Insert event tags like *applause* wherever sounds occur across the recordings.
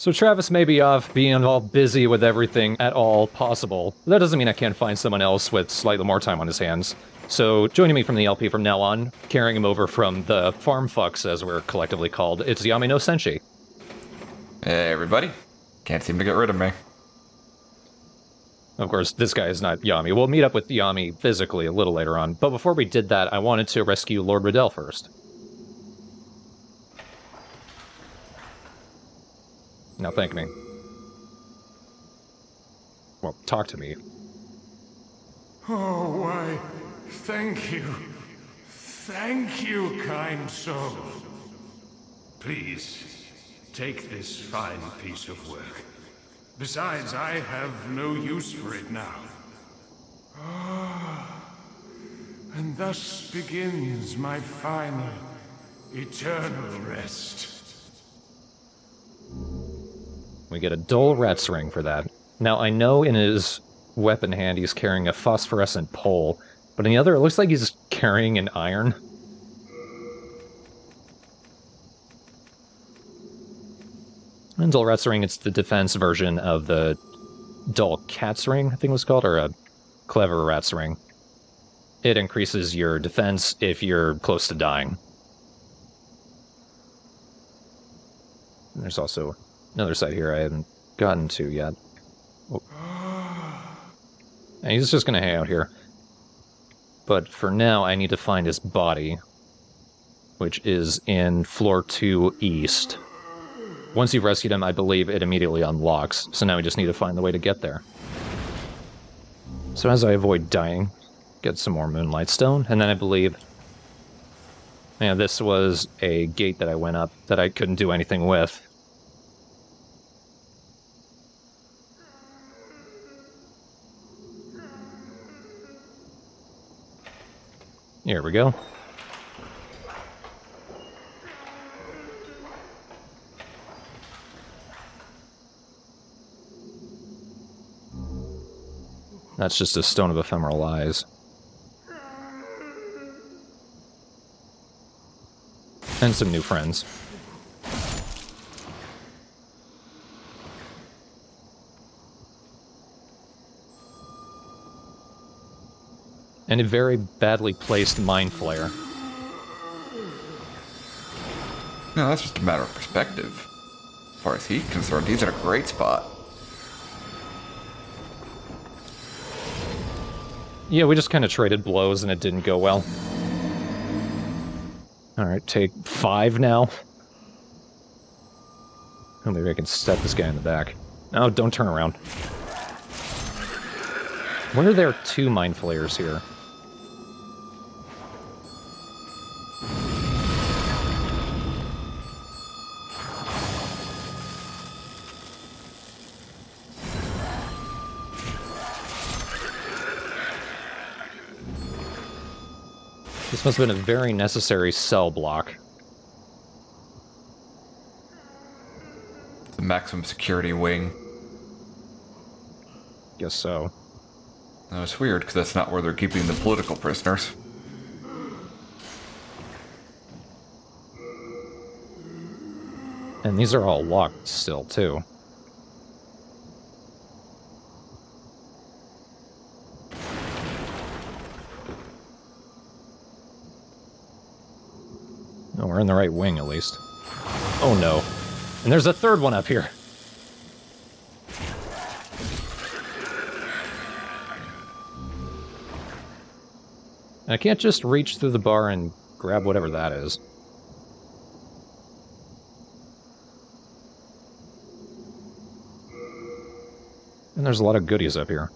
So Travis may be off being all busy with everything at all possible. That doesn't mean I can't find someone else with slightly more time on his hands. So joining me from the LP from now on, carrying him over from the farm fucks as we're collectively called, it's Yami no Senshi. Hey, everybody. Can't seem to get rid of me. Of course, this guy is not Yami. We'll meet up with Yami physically a little later on. But before we did that, I wanted to rescue Lord Rydell first. Now thank me. Well, talk to me. Oh, why, thank you. Thank you, kind soul. Please, take this fine piece of work. Besides, I have no use for it now. Ah, and thus begins my final, eternal rest. We get a dull rat's ring for that. Now, I know in his weapon hand he's carrying a phosphorescent pole, but in the other it looks like he's carrying an iron. And dull rat's ring, it's the defense version of the dull cat's ring, I think it was called, or a clever rat's ring. It increases your defense if you're close to dying. There's also another side here I haven't gotten to yet. Oh. *gasps* And he's just gonna hang out here. But for now, I need to find his body, which is in floor 2 east. Once you've rescued him, I believe it immediately unlocks, so now we just need to find the way to get there. So as I avoid dying, get some more Moonlight Stone, and then I believe... Yeah, this was a gate that I went up that I couldn't do anything with. Here we go. That's just a stone of ephemeral eyes. And some new friends. And a very badly placed mind flayer. No, that's just a matter of perspective. As far as he's concerned, he's in a great spot. Yeah, we just kind of traded blows and it didn't go well. Alright, take five now. Oh, maybe I can step this guy in the back. No, don't turn around. When are there two mind flayers here? This must have been a very necessary cell block. The maximum security wing. Guess so. No, it's weird, because that's not where they're keeping the political prisoners. And these are all locked still, too. The right wing, at least. Oh no. And there's a third one up here. I can't just reach through the bar and grab whatever that is. And there's a lot of goodies up here.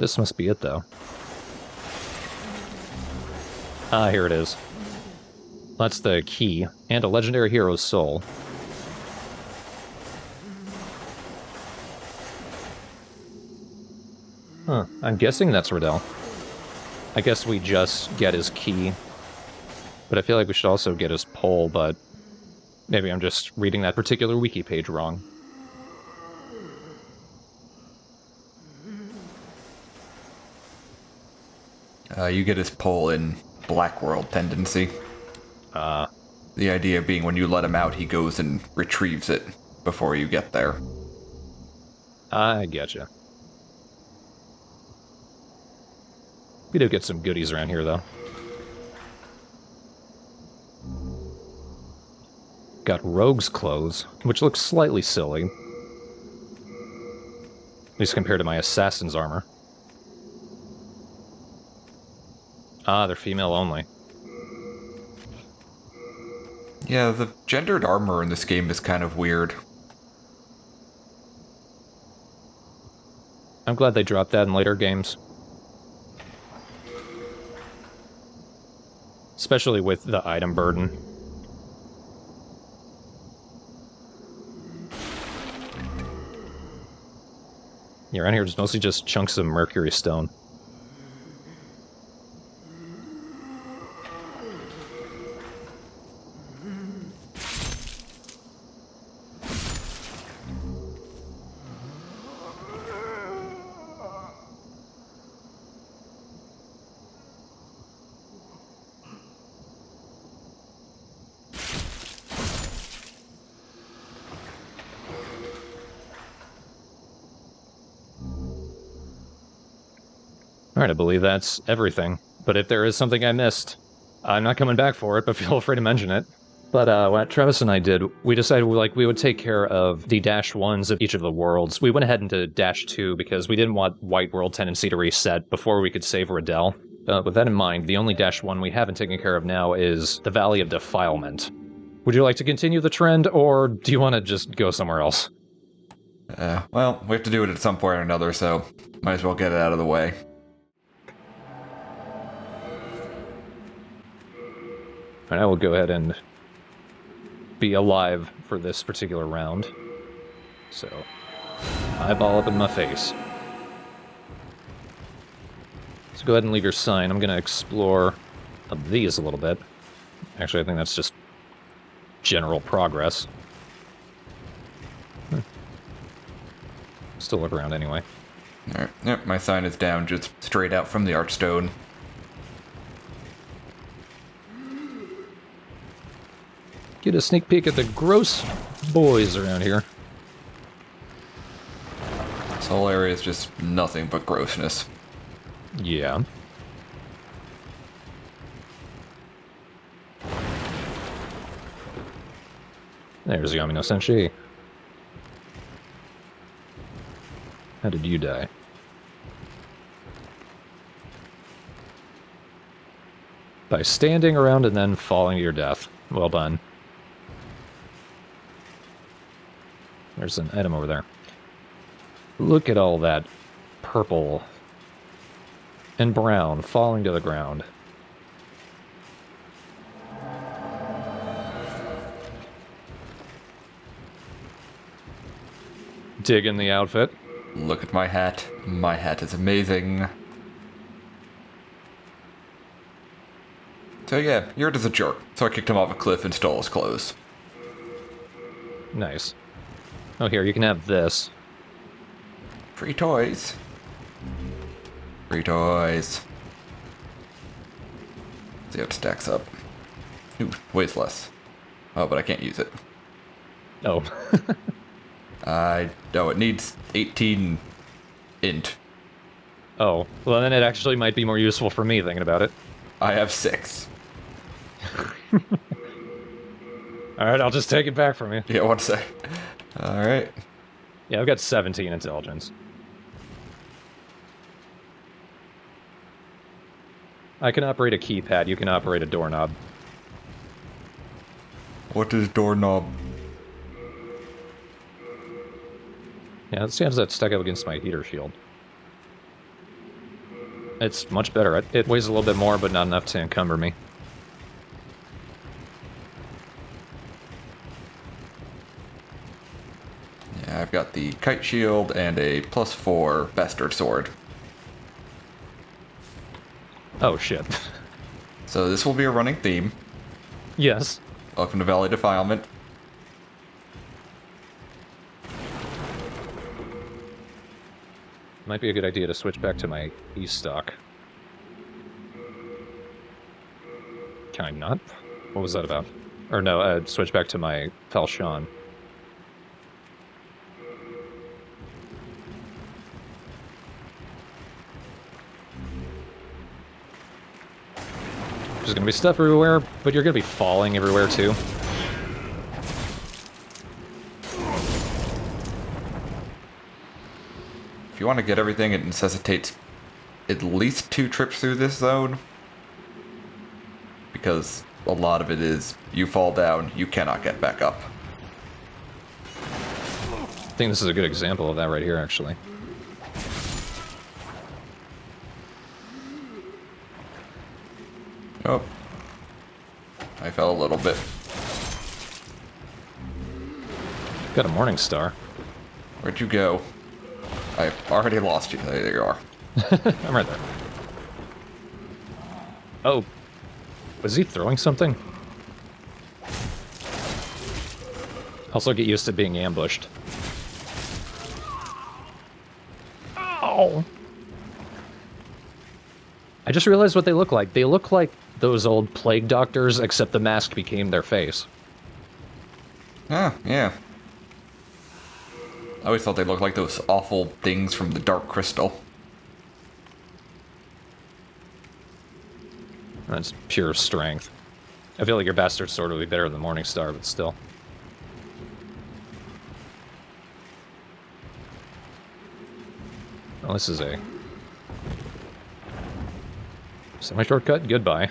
This must be it, though. Ah, here it is. That's the key, and a legendary hero's soul. Huh, I'm guessing that's Rydell. I guess we just get his key. But I feel like we should also get his pole, but maybe I'm just reading that particular wiki page wrong. Uh, you get his pull in Black World tendency. Uh, The idea being when you let him out, he goes and retrieves it before you get there. I getcha. We do get some goodies around here, though. Got rogue's clothes, which looks slightly silly. At least compared to my assassin's armor. Ah, they're female only. Yeah, the gendered armor in this game is kind of weird. I'm glad they dropped that in later games. Especially with the item burden. Yeah, around here it's mostly just chunks of mercury stone. Alright, I believe that's everything. But if there is something I missed, I'm not coming back for it, *laughs* but feel free to mention it. But uh, what Travis and I did, we decided we, like we would take care of the dash ones of each of the worlds. We went ahead into dash two because we didn't want White World tendency to reset before we could save Rydell. Uh, with that in mind, the only dash one we haven't taken care of now is the Valley of Defilement. Would you like to continue the trend, or do you want to just go somewhere else? Uh, well, we have to do it at some point or another, so might as well get it out of the way. And I will go ahead and be alive for this particular round. So, eyeball up in my face. So go ahead and leave your sign. I'm going to explore these a little bit. Actually, I think that's just general progress. Hmm. Still look around anyway. Alright, yep, my sign is down just straight out from the archstone. Get a sneak peek at the gross boys around here. This whole area is just nothing but grossness. Yeah. There's Yami no Senshi. How did you die? By standing around and then falling to your death. Well done. There's an item over there. Look at all that purple and brown falling to the ground. Digging the outfit. Look at my hat. My hat is amazing. So yeah, Yurt is a jerk, so I kicked him off a cliff and stole his clothes. Nice. Oh, here, you can have this. Free toys. Free toys. See how it stacks up. Ooh, weighs less. Oh, but I can't use it. Oh. *laughs* I oh, it needs 18 int. oh. Well, then it actually might be more useful for me thinking about it. I have six. *laughs* Alright, I'll just take it back from you. Yeah, one sec. All right. Yeah, I've got 17 intelligence. I can operate a keypad, you can operate a doorknob. What is doorknob? Yeah, let's see that stuck up against my heater shield. It's much better. It, it weighs a little bit more, but not enough to encumber me. Yeah, I've got the kite shield and a plus four bastard sword. Oh, shit. So this will be a running theme. yes. Welcome to Valley Defilement. Might be a good idea to switch back to my E stock. can I not? What was that about? Or no, uh, switch back to my Falchion. There's gonna be stuff everywhere, but you're gonna be falling everywhere too. If you want to get everything, it necessitates at least two trips through this zone. Because a lot of it is you fall down, you cannot get back up. I think this is a good example of that right here, actually. Oh. I fell a little bit. Got a Morning Star. Where'd you go? I already lost you. There you are. *laughs* I'm right there. Oh. Was he throwing something? Also get used to being ambushed. I just realized what they look like. They look like those old plague doctors, except the mask became their face. Ah, yeah. I always thought they looked like those awful things from the Dark Crystal. That's pure strength. I feel like your bastard sword would be better than the Morningstar, but still. Oh, this is a semi-shortcut. Goodbye.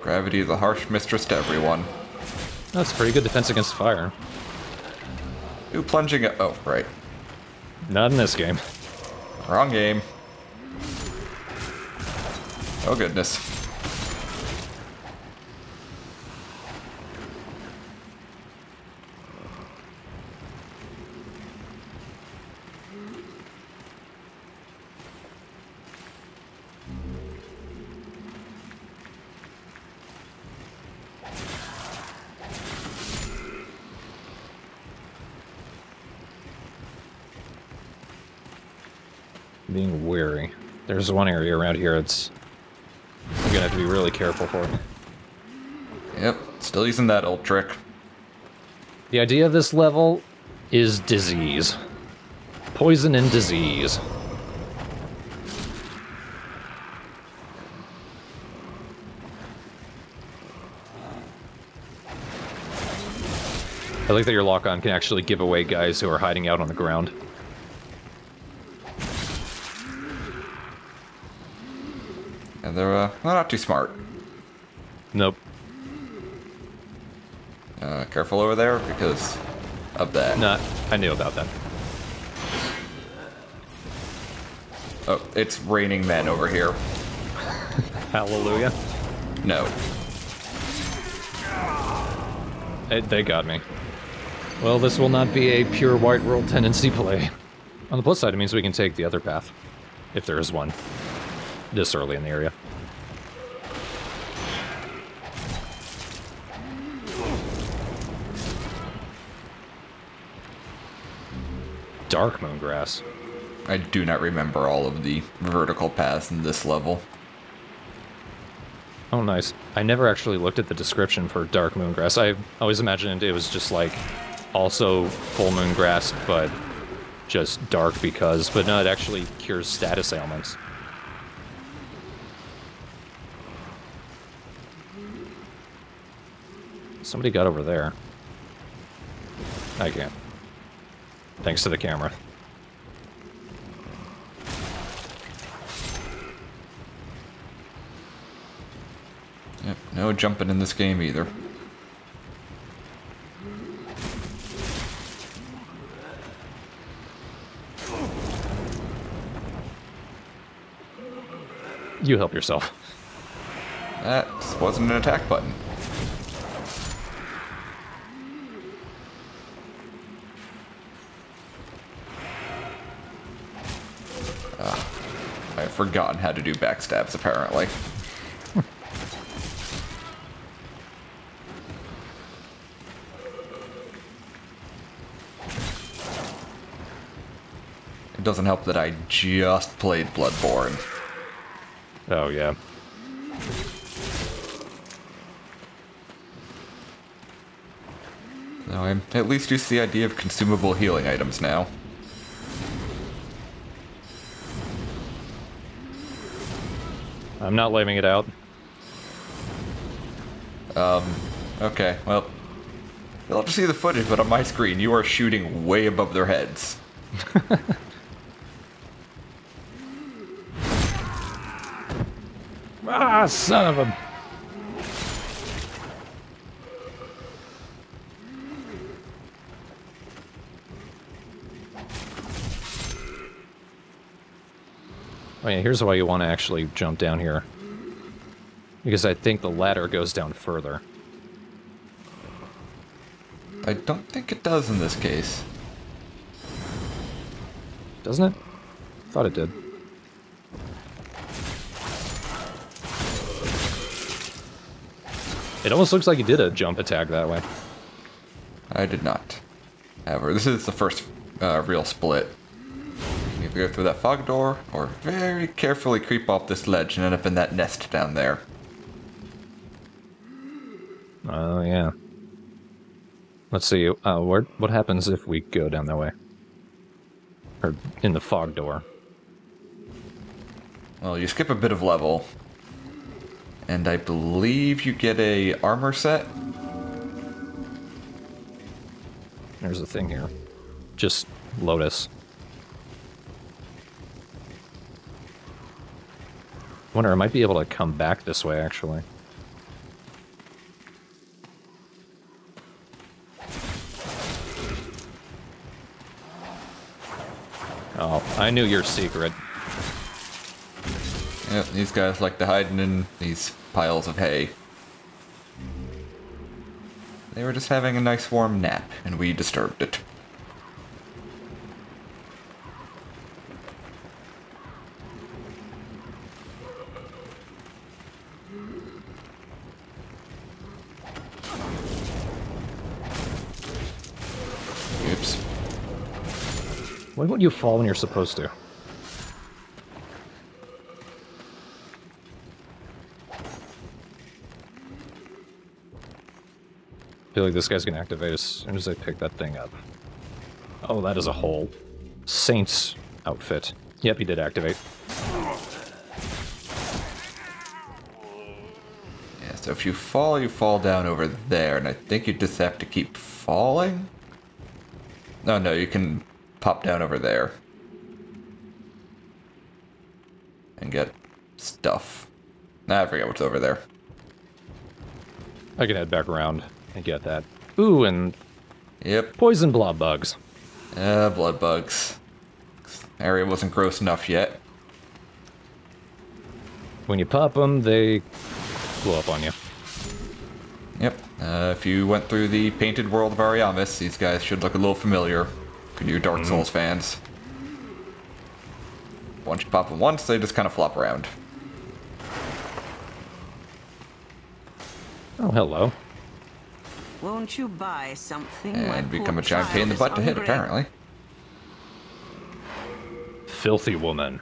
Gravity is a harsh mistress to everyone. That's pretty good defense against fire. Ooh, plunging it. Oh, right. Not in this game. Wrong game. Oh, goodness. Being wary. There's one area around here it's I'm gonna have to be really careful for. Yep, still using that old trick. The idea of this level is disease. Poison and disease. I like that your lock-on can actually give away guys who are hiding out on the ground. They're, uh, they're not too smart. Nope. Uh, careful over there because of that. Not. I knew about that. Oh, it's raining men over here. *laughs* Hallelujah. No. Eh, they got me. Well, this will not be a pure white world tendency play. On the plus side, it means we can take the other path. If there is one. This early in the area. Dark moon grass. I do not remember all of the vertical paths in this level. Oh, nice. I never actually looked at the description for Dark moon grass. I always imagined it was just like also full moon grass, but just dark because. But no, it actually cures status ailments. Somebody got over there. I can't. Thanks to the camera. Yep, no jumping in this game either. You help yourself. That wasn't an attack button. forgotten how to do backstabs, apparently. it doesn't help that I just played Bloodborne. Oh, yeah. No, I'm, at least used to the idea of consumable healing items now. I'm not leaving it out. Okay, well, I'll just see the footage, but on my screen, you are shooting way above their heads. *laughs* Ah, son of a. here's why you want to actually jump down here. Because I think the ladder goes down further. I don't think it does in this case. Doesn't it? Thought it did. It almost looks like you did a jump attack that way. I did not. However, this is the first uh, real split. Go through that fog door, or very carefully creep off this ledge and end up in that nest down there. Oh yeah. Let's see. Uh, where, what happens if we go down that way? Or in the fog door? Well, you skip a bit of level, and I believe you get a armor set. There's a thing here. Just Lotus. I wonder, I might be able to come back this way, actually. Oh, I knew your secret. Yep, these guys like to hide in these piles of hay. They were just having a nice warm nap, and we disturbed it. Why won't you fall when you're supposed to? I feel like this guy's gonna activate as soon as I pick that thing up. Oh, that is a hole. Saint's outfit. Yep, he did activate. Yeah, so if you fall, you fall down over there, and I think you just have to keep falling? No, no, you can pop down over there. And get stuff. Nah, I forget what's over there. I can head back around and get that. Ooh, and Yep, poison blob bugs. uh, blood bugs. Area wasn't gross enough yet. When you pop them, they blow up on you. Yep, uh, if you went through the painted world of Ariamis, these guys should look a little familiar. For you Dark mm-hmm. Souls fans. Once you pop them once, they just kind of flop around. Oh, hello. Won't you buy something? my And become a giant pain in the child butt to hit, hungry? apparently. Filthy woman.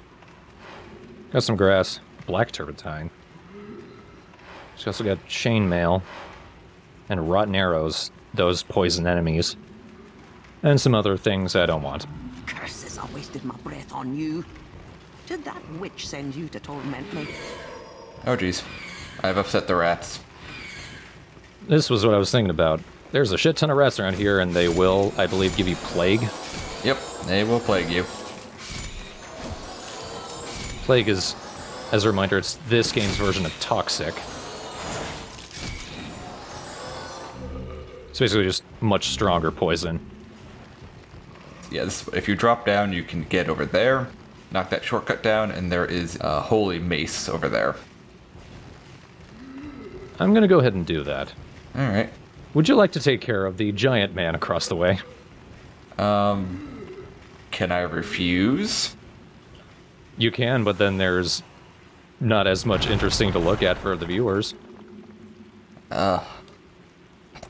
Got some grass. Black turpentine. She's also got chainmail. And rotten arrows. Those poison enemies. And some other things I don't want. Curses, I wasted my breath on you. Did that witch send you to torment me? Oh jeez. I've upset the rats. This was what I was thinking about. There's a shit ton of rats around here, and they will, I believe, give you plague. Yep, they will plague you. Plague is, as a reminder, it's this game's version of Toxic. It's basically just much stronger poison. Yeah, this, if you drop down, you can get over there, knock that shortcut down, and there is a holy mace over there. I'm gonna go ahead and do that. Alright. Would you like to take care of the giant man across the way? Um, can I refuse? You can, but then there's not as much interesting to look at for the viewers. I'll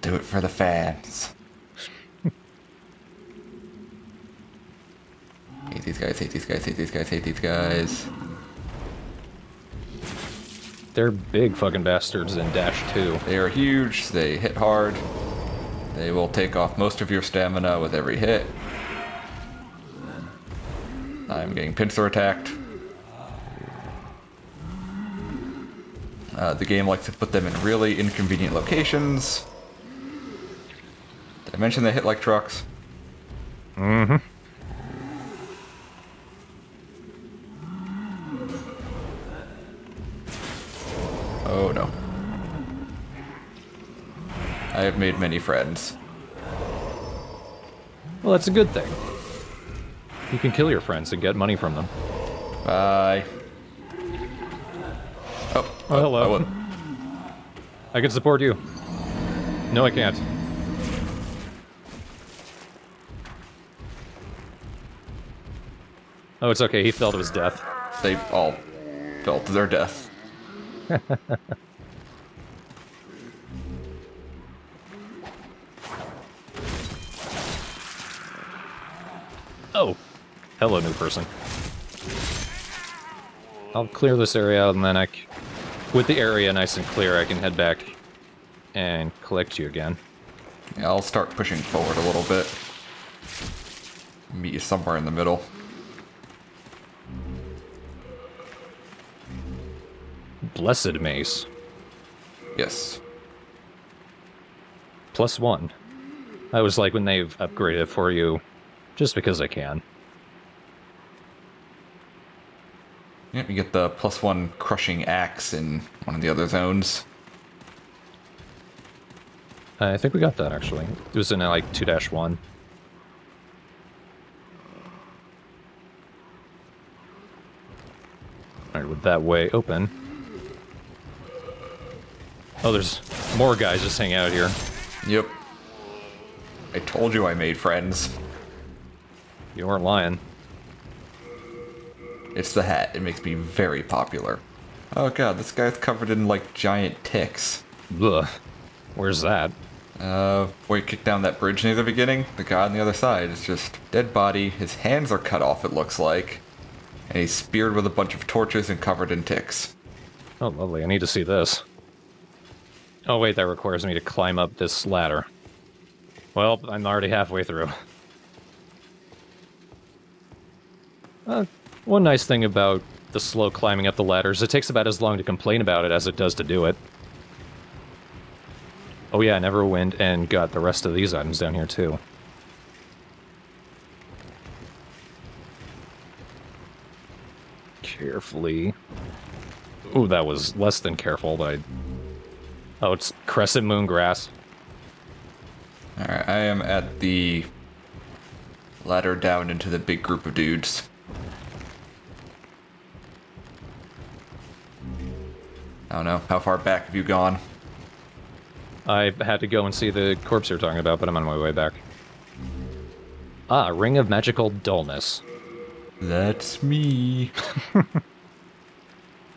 do it for the fans. Hate these guys, hate these guys, hate these guys, hate these guys. They're big fucking bastards in Dash 2. They are huge, they hit hard. They will take off most of your stamina with every hit. I'm getting pincer attacked. Uh, the game likes to put them in really inconvenient locations. Did I mention they hit like trucks? Mm-hmm. Oh no. I have made many friends. Well, that's a good thing. You can kill your friends and get money from them. Bye. Oh, Oh, oh hello. I. I can support you. No, I can't. Oh, it's okay. He fell to his death. They all fell to their death. Oh, hello, new person. I'll clear this area out, and then I, c- with the area nice and clear, I can head back and collect you again. Yeah, I'll start pushing forward a little bit. Meet you somewhere in the middle. Blessed mace, Yes. plus one. I was like when they've upgraded it for you, just because I can. Yep, you get the plus one crushing axe in one of the other zones. I think we got that actually. It was in uh, like two dash one. Alright, with that way open. Oh, there's more guys just hanging out here. Yep. I told you I made friends. You weren't lying. It's the hat. It makes me very popular. Oh god, this guy's covered in like giant ticks. Ugh. Where's that? Uh, where you kick down that bridge near the beginning, the guy on the other side is just dead body. His hands are cut off, it looks like. And he's speared with a bunch of torches and covered in ticks. Oh, lovely. I need to see this. Oh, wait, that requires me to climb up this ladder. Well, I'm already halfway through. *laughs* Uh, one nice thing about the slow climbing up the ladders, is it takes about as long to complain about it as it does to do it. Oh yeah, I never went and got the rest of these items down here too. Carefully. Ooh, that was less than careful. I... Oh, it's crescent moon grass. Alright, I am at the ladder down into the big group of dudes. I don't know, how far back have you gone? I had to go and see the corpse you're talking about, but I'm on my way back. Ah, Ring of Magical Dullness. That's me. *laughs*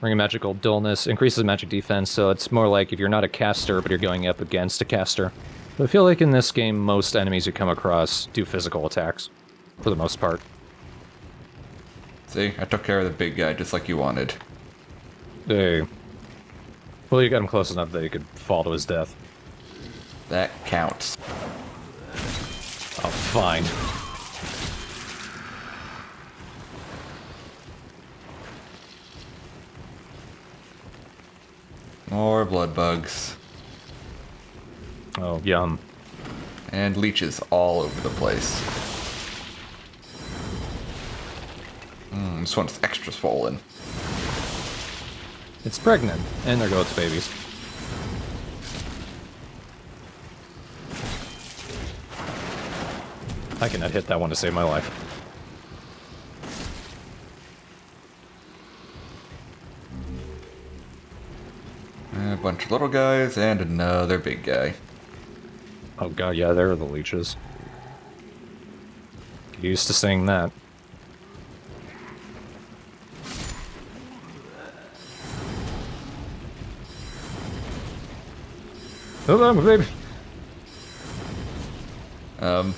Ring of Magical Dullness increases magic defense, so it's more like if you're not a caster, but you're going up against a caster. But I feel like in this game, most enemies you come across do physical attacks, for the most part. See, I took care of the big guy just like you wanted. They... Well, you got him close enough that he could fall to his death. That counts. Oh, fine. More blood bugs. Oh, yum. And leeches all over the place. Mm, this one's extra swollen. It's pregnant, and there go its babies. I cannot hit that one to save my life. Bunch of little guys and another big guy. Oh god, yeah, there are the leeches. Get used to seeing that. Hold on, baby. Um,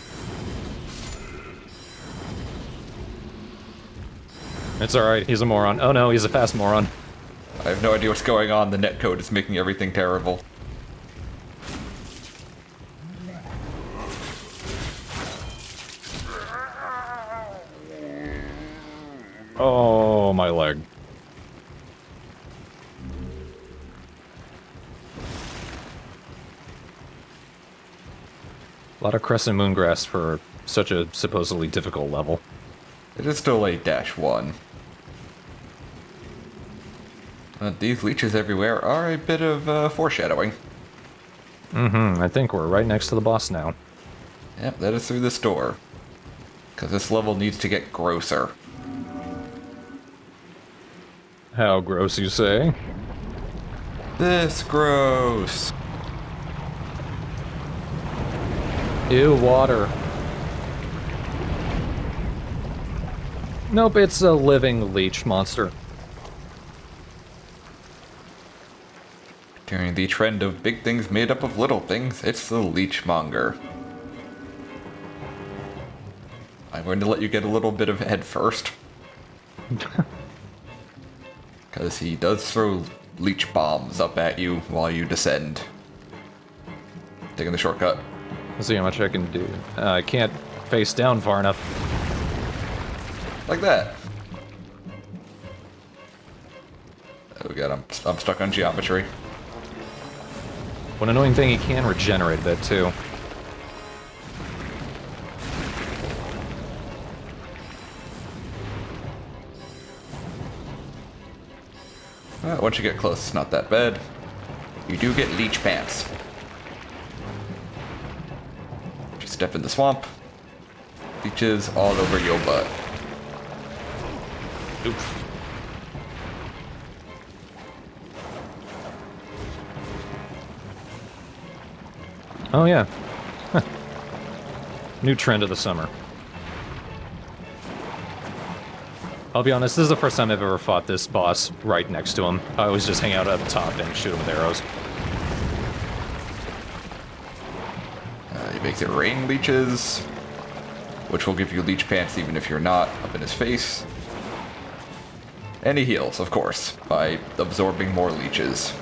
It's alright, he's a moron. Oh no, he's a fast moron. I have no idea what's going on. The netcode is making everything terrible. Oh, my leg. A lot of crescent moongrass for such a supposedly difficult level. It is still a dash one. Uh, these leeches everywhere are a bit of uh, foreshadowing. Mm-hmm, I think we're right next to the boss now. Yep, that is through this door. Because this level needs to get grosser. How gross, you say? This gross. Ew, water. Nope, it's a living leech monster. During the trend of big things made up of little things, it's the leechmonger. I'm going to let you get a little bit of head first. *laughs* Because he does throw leech bombs up at you while you descend. Taking the shortcut. Let's see how much I can do. Uh, I can't face down far enough. Like that. Oh god, I'm, I'm stuck on geometry. One annoying thing, he can regenerate a bit too. Uh, once you get close, it's not that bad. You do get leech pants. Just step in the swamp. Leeches all over your butt. Oof. Oh yeah. Huh. New trend of the summer. I'll be honest, this is the first time I've ever fought this boss right next to him. I always just hang out up top and shoot him with arrows. Uh, he makes it rain leeches, which will give you leech pants even if you're not up in his face. And he heals, of course, by absorbing more leeches.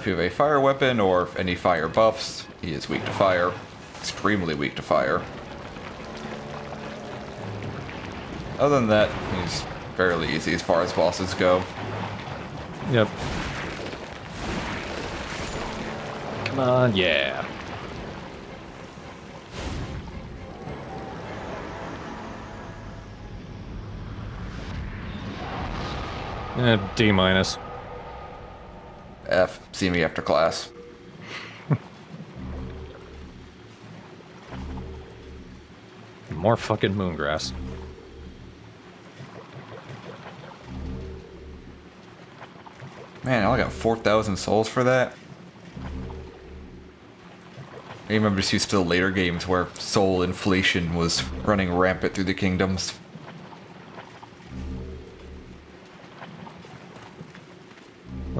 If you have a fire weapon or any fire buffs, he is weak to fire. Extremely weak to fire. Other than that, he's fairly easy as far as bosses go. Yep. Come on, yeah. Eh, D minus. See me after class. *laughs* More fucking moongrass. Man, I only got 4,000 souls for that. I remember just used to the later games where soul inflation was running rampant through the kingdoms.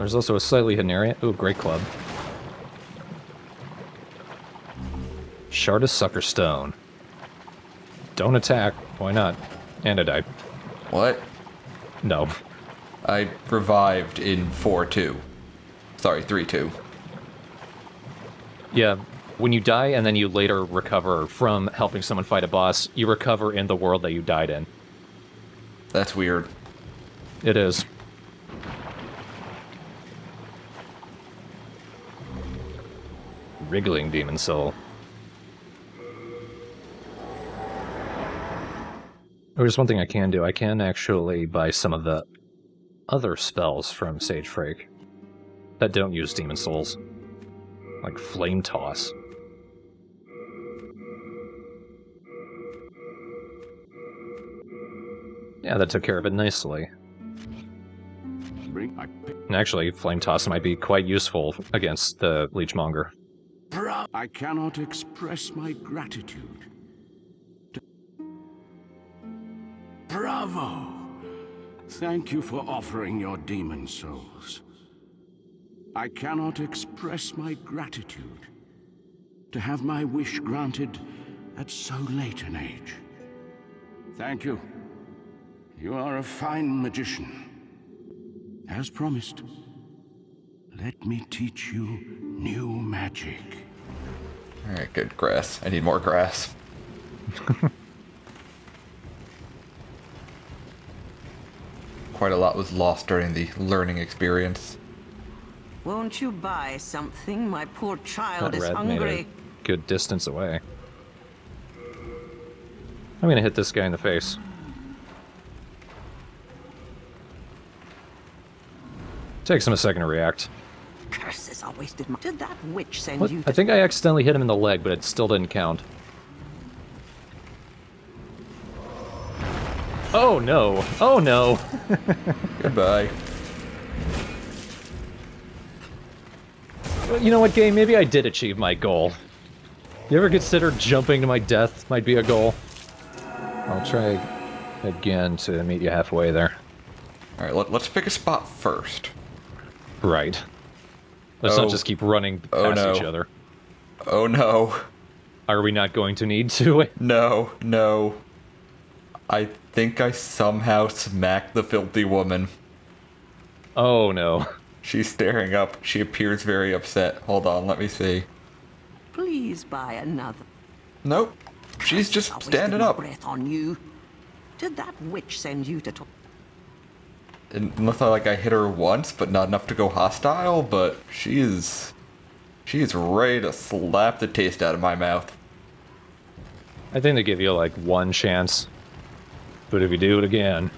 There's also a slightly Hanarian. Ooh, great club. Shard of Sucker Stone. Don't attack. Why not? And I died. What? No. I revived in 4-2. Sorry, 3-2. Yeah, when you die and then you later recover from helping someone fight a boss, you recover in the world that you died in. That's weird. It is. Wriggling Demon Soul. Oh, There's one thing I can do. I can actually buy some of the other spells from Sage Freke that don't use Demon Souls. Like Flame Toss. Yeah, that took care of it nicely. And actually, Flame Toss might be quite useful against the Leechmonger. I cannot express my gratitude. Bravo! Thank you for offering your demon souls. I cannot express my gratitude to have my wish granted at so late an age. Thank you. You are a fine magician. As promised, let me teach you new magic. Alright, good. Grass. I need more grass. *laughs* Quite a lot was lost during the learning experience. Won't you buy something? My poor child That is red made hungry. a good distance away. I'm gonna hit this guy in the face. Takes him a second to react. Curses, I wasted my... Did that witch send What? you I think I accidentally hit him in the leg, but it still didn't count. Oh no! Oh no! *laughs* Goodbye. Well, You know what, game? Maybe I did achieve my goal. You ever consider jumping to my death might be a goal? I'll try again to meet you halfway there. Alright, let, let's pick a spot first. Right. Let's Oh. not just keep running oh, past Oh, no. each other. Oh no. Are we not going to need to? *laughs* No, no. I think I somehow smacked the filthy woman. Oh no. She's staring up. She appears very upset. Hold on, let me see. Please buy another. Nope. She's I just wasted standing my up. breath on you. Did that witch send you to... to- Unless I like I hit her once, but not enough to go hostile, but she is she is ready to slap the taste out of my mouth. I think they give you like one chance. But if you do it again.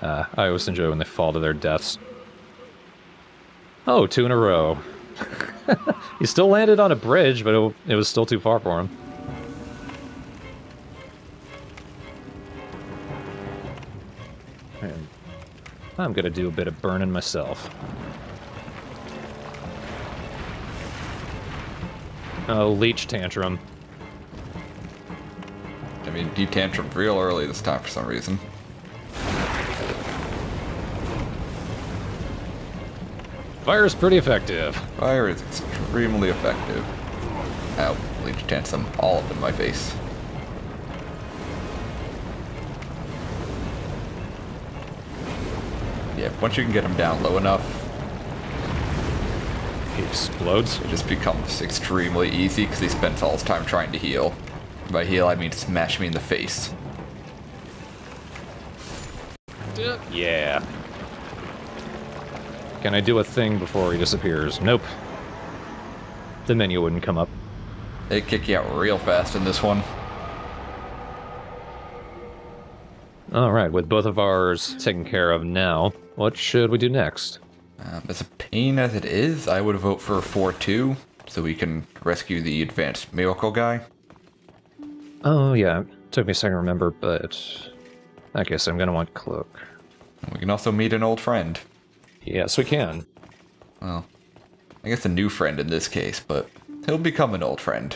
Uh, I always enjoy when they fall to their deaths. Oh, two in a row. *laughs* *laughs* he still landed on a bridge, but it, it was still too far for him. I'm gonna do a bit of burning myself. Oh, leech tantrum. I mean, he tantrumed real early this time for some reason. Fire is pretty effective. Fire is extremely effective. Ow, Leech them all up in my face. Yeah, once you can get him down low enough, He explodes. it just becomes extremely easy because he spends all his time trying to heal. By heal, I mean smash me in the face. Yeah. Can I do a thing before he disappears? Nope. The menu wouldn't come up. They kick you out real fast in this one. Alright, with both of ours taken care of now, what should we do next? Um, as a pain as it is, I would vote for 4-2, so we can rescue the advanced miracle guy. Oh, yeah. Took me a second to remember, but I guess I'm gonna want Cloak. We can also meet an old friend. Yes, we can. Well, I guess a new friend in this case, but he'll become an old friend.